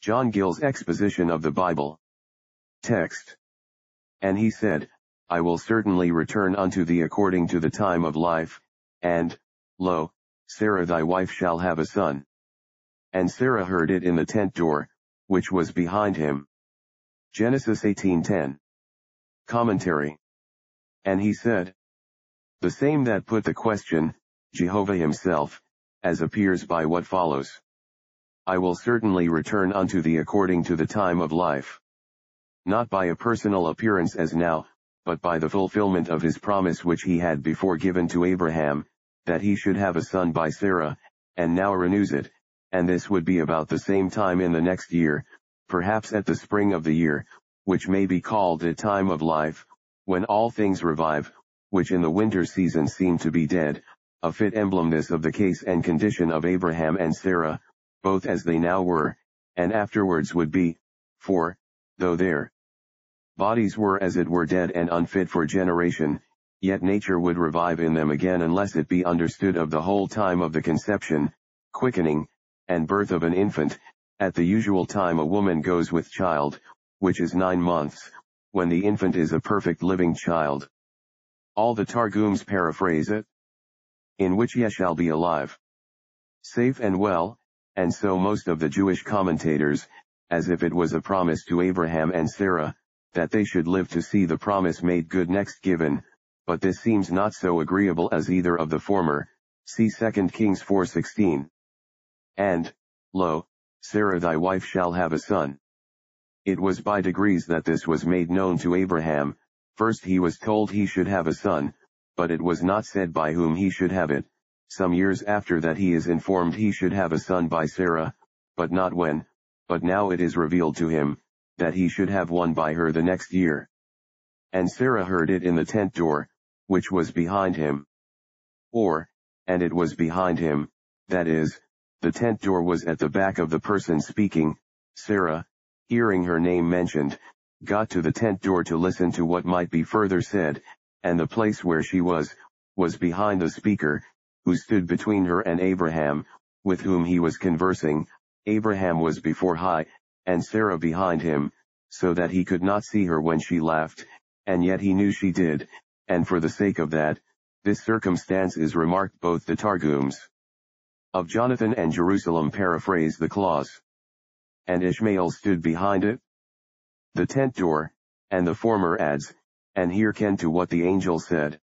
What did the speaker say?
John Gill's exposition of the Bible. Text. And he said, I will certainly return unto thee according to the time of life, and, lo, Sarah thy wife shall have a son. And Sarah heard it in the tent door, which was behind him. Genesis 18:10. Commentary. And he said, the same that put the question, Jehovah himself, as appears by what follows. I will certainly return unto thee according to the time of life. Not by a personal appearance as now, but by the fulfillment of his promise which he had before given to Abraham, that he should have a son by Sarah, and now renews it, and this would be about the same time in the next year, perhaps at the spring of the year, which may be called a time of life, when all things revive, which in the winter season seem to be dead, a fit emblem this of the case and condition of Abraham and Sarah, both as they now were, and afterwards would be, for, though their bodies were as it were dead and unfit for generation, yet nature would revive in them again unless it be understood of the whole time of the conception, quickening, and birth of an infant, at the usual time a woman goes with child, which is nine months, when the infant is a perfect living child. All the Targums paraphrase it. In which ye shall be alive. Safe and well, and so most of the Jewish commentators, as if it was a promise to Abraham and Sarah, that they should live to see the promise made good next given, but this seems not so agreeable as either of the former, see 2 Kings 4.16. And, lo, Sarah thy wife shall have a son. It was by degrees that this was made known to Abraham, first he was told he should have a son, but it was not said by whom he should have it, some years after that he is informed he should have a son by Sarah, but not when, but now it is revealed to him, that he should have one by her the next year. And Sarah heard it in the tent door, which was behind him. Or, and it was behind him, that is, the tent door was at the back of the person speaking, Sarah, hearing her name mentioned, got to the tent door to listen to what might be further said, and the place where she was, was behind the speaker, who stood between her and Abraham, with whom he was conversing, Abraham was before high, and Sarah behind him, so that he could not see her when she laughed, and yet he knew she did, and for the sake of that, this circumstance is remarked both the Targums of Jonathan and Jerusalem paraphrase the clause. And Ishmael stood behind it. The tent door, and the former adds, and hearken to what the angel said.